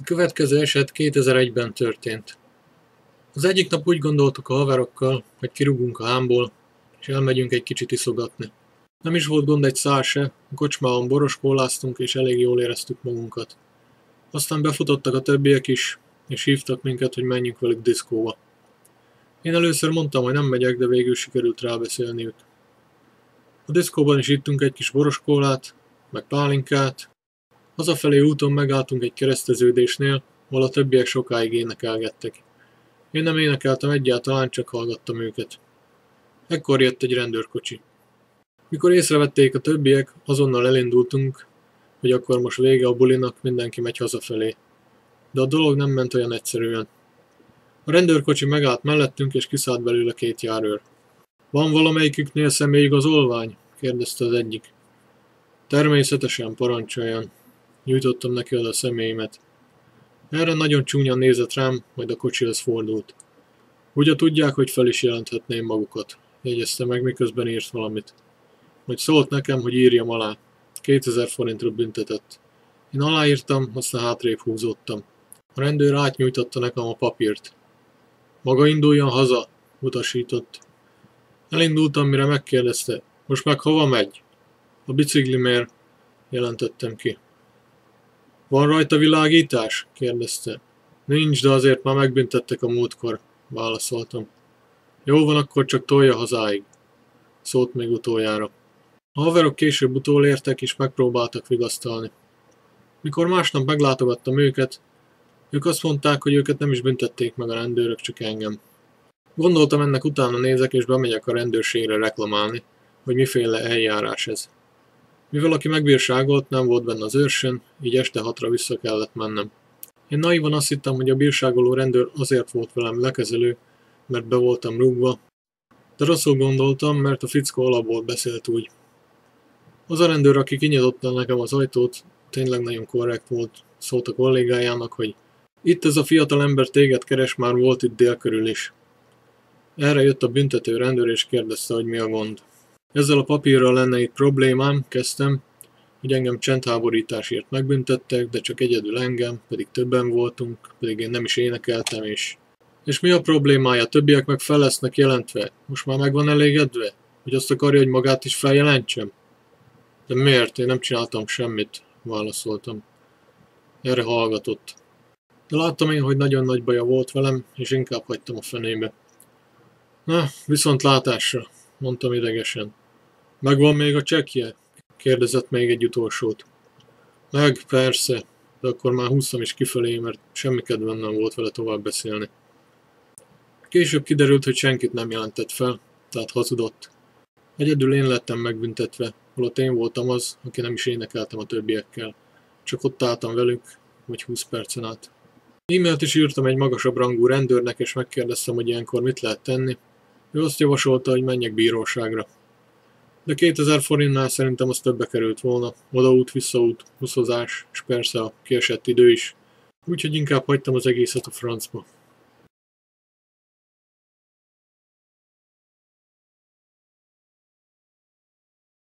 A következő eset 2001-ben történt. Az egyik nap úgy gondoltuk a haverokkal, hogy kirúgunk a hámból, és elmegyünk egy kicsit iszogatni. Nem is volt gond egy szál se, a kocsmában boroskóláztunk, és elég jól éreztük magunkat. Aztán befutottak a többiek is, és hívtak minket, hogy menjünk velük diszkóba. Én először mondtam, hogy nem megyek, de végül sikerült rábeszélniük. A diszkóban is ittunk egy kis boroskólát, meg pálinkát. Hazafelé úton megálltunk egy kereszteződésnél, ahol a többiek sokáig énekelgettek. Én nem énekeltem egyáltalán, csak hallgattam őket. Ekkor jött egy rendőrkocsi. Mikor észrevették a többiek, azonnal elindultunk, hogy akkor most vége a bulinak, mindenki megy hazafelé. De a dolog nem ment olyan egyszerűen. A rendőrkocsi megállt mellettünk, és kiszállt belőle két járőr. Van valamelyiküknél személyigazolvány? kérdezte az egyik. Természetesen parancsoljon. Nyújtottam neki oda a személyemet. Erre nagyon csúnyan nézett rám, majd a kocsihoz fordult. Ugye tudják, hogy fel is jelenthetném magukat, jegyezte meg, miközben írt valamit. Majd szólt nekem, hogy írjam alá. 2000 forintra büntetett. Én aláírtam, aztán hátrébb húzottam. A rendőr átnyújtotta nekem a papírt. Maga induljon haza, utasított. Elindultam, mire megkérdezte, most meg hova megy? A biciklimért, jelentettem ki. Van rajta világítás? kérdezte. Nincs, de azért már megbüntettek a múltkor, válaszoltam. Jó van, akkor csak tolja hazáig, szólt még utoljára. A haverok később utolértek és megpróbáltak vigasztalni. Mikor másnap meglátogattam őket, ők azt mondták, hogy őket nem is büntették meg a rendőrök, csak engem. Gondoltam ennek utána nézek és bemegyek a rendőrségre reklamálni, hogy miféle eljárás ez. Mivel aki megbírságolt, nem volt benne az őrsön, így este hatra vissza kellett mennem. Én naivan azt hittem, hogy a bírságoló rendőr azért volt velem lekezelő, mert be voltam rúgva, de rosszul gondoltam, mert a fickó alapból beszélt úgy. Az a rendőr, aki kinyitotta nekem az ajtót, tényleg nagyon korrekt volt, szólt a kollégájának, hogy itt ez a fiatal ember téged keres, már volt itt dél körül is. Erre jött a büntető rendőr és kérdezte, hogy mi a gond. Ezzel a papírral lenne itt problémám, kezdtem, hogy engem csendháborításért megbüntettek, de csak egyedül engem, pedig többen voltunk, pedig én nem is énekeltem, és... És mi a problémája? Többiek meg fel lesznek jelentve. Most már meg van elégedve? Hogy azt akarja, hogy magát is feljelentsem? De miért? Én nem csináltam semmit, válaszoltam. Erre hallgatott. De láttam én, hogy nagyon nagy baja volt velem, és inkább hagytam a fenébe. Na, viszont látásra, mondtam idegesen. Megvan még a csekje? kérdezett még egy utolsót. Meg, persze, de akkor már húztam is kifelé, mert semmi kedvem nem volt vele tovább beszélni. Később kiderült, hogy senkit nem jelentett fel, tehát hazudott. Egyedül én lettem megbüntetve, holott én voltam az, aki nem is énekeltem a többiekkel. Csak ott álltam velük, vagy 20 percen át. E-mailt is írtam egy magasabb rangú rendőrnek, és megkérdeztem, hogy ilyenkor mit lehet tenni. Ő azt javasolta, hogy menjek bíróságra. De 2000 forintnál szerintem az többe került volna. Odaút, visszaút, buszozás, és persze a kiesett idő is. Úgyhogy inkább hagytam az egészet a francba.